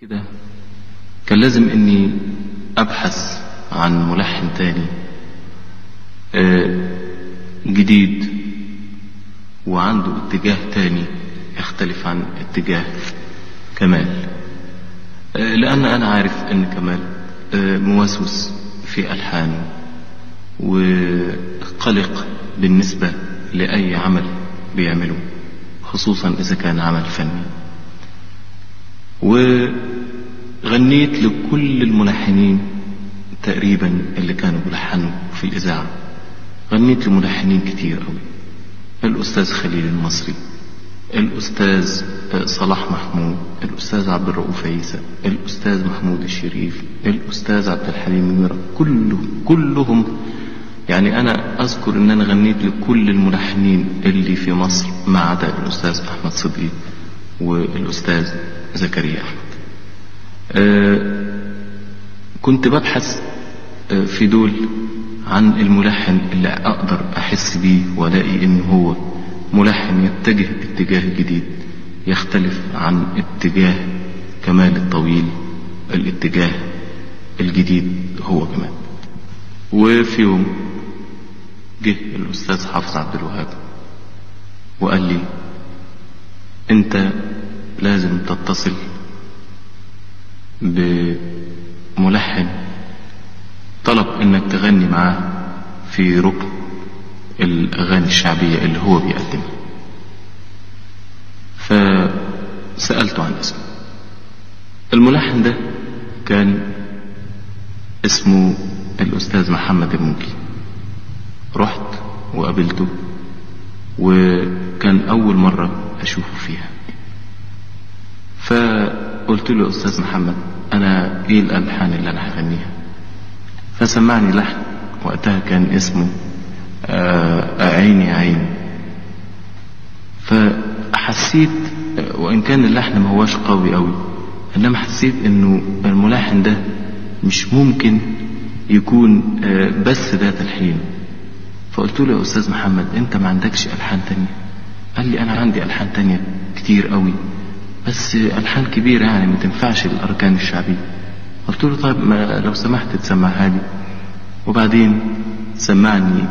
كده كان لازم إني أبحث عن ملحن تاني آه، جديد وعنده اتجاه تاني يختلف عن اتجاه كمال. آه، لأن أنا عارف إن كمال آه، موسوس في ألحانه وقلق بالنسبة لأي عمل بيعمله خصوصا إذا كان عمل فني. وغنيت لكل الملحنين تقريبا اللي كانوا بيلحنوا في الإذاعة. غنيت لملحنين كتير قوي. الأستاذ خليل المصري الأستاذ صلاح محمود الأستاذ عبد الرؤوف عيسى الأستاذ محمود الشريف الأستاذ عبد الحليم منيرة كلهم كلهم. يعني أنا أذكر إن أنا غنيت لكل الملحنين اللي في مصر ما عدا الأستاذ أحمد صدقي والأستاذ زكريا أحمد. آه كنت ببحث آه في دول عن الملحن اللي أقدر أحس بيه وألاقي إن هو ملحن يتجه اتجاه جديد يختلف عن اتجاه كمال الطويل الاتجاه الجديد هو كمان. وفي يوم جه الأستاذ حافظ عبد الوهاب وقال لي أنت لازم تتصل بملحن طلب إنك تغني معاه في ركن الأغاني الشعبية اللي هو بيقدمها. فسألته عن اسمه. الملحن ده كان اسمه الأستاذ محمد الموجي رحت وقابلته وكان أول مرة أشوفه فيها. فقلت له أستاذ محمد أنا إيه الألحان اللي أنا هغنيها؟ فسمعني لحن وقتها كان اسمه آه عيني عين. فحسيت وإن كان اللحن ما هواش قوي قوي إنما حسيت إنه الملحن ده مش ممكن يكون آه بس ده تلحين فقلت له يا أستاذ محمد أنت ما عندكش ألحان تانية؟ قال لي أنا عندي ألحان تانية كتير قوي بس ألحان كبيرة يعني ما تنفعش الأركان الشعبية. قلت له طيب ما لو سمحت تسمعها لي وبعدين سمعني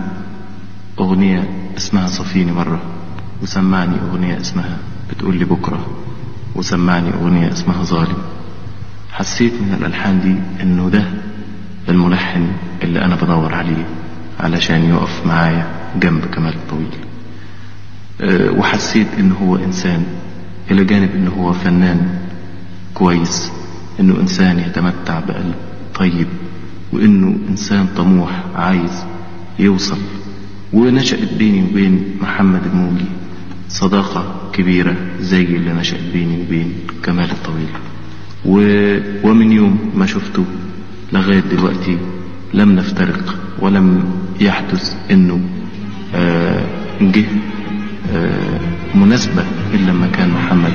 أغنية اسمها صفيني مرة وسمعني أغنية اسمها بتقول لي بكرة وسمعني أغنية اسمها ظالم. حسيت من الألحان دي إنه ده الملحن اللي أنا بدور عليه علشان يقف معايا جنب كمال الطويل أه وحسيت إنه هو إنسان إلى جانب إنه هو فنان كويس إنه إنسان يتمتع بقلب طيب وإنه إنسان طموح عايز يوصل. ونشأت بيني وبين محمد الموجي صداقة كبيرة زي اللي نشأت بيني وبين كمال الطويل. و... ومن يوم ما شفته لغاية دلوقتي لم نفترق ولم يحدث إنه آه جه آه مناسبة إلا لما كان محمد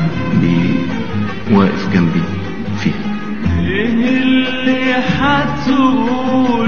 واقف جنبي فيها. إيه اللي على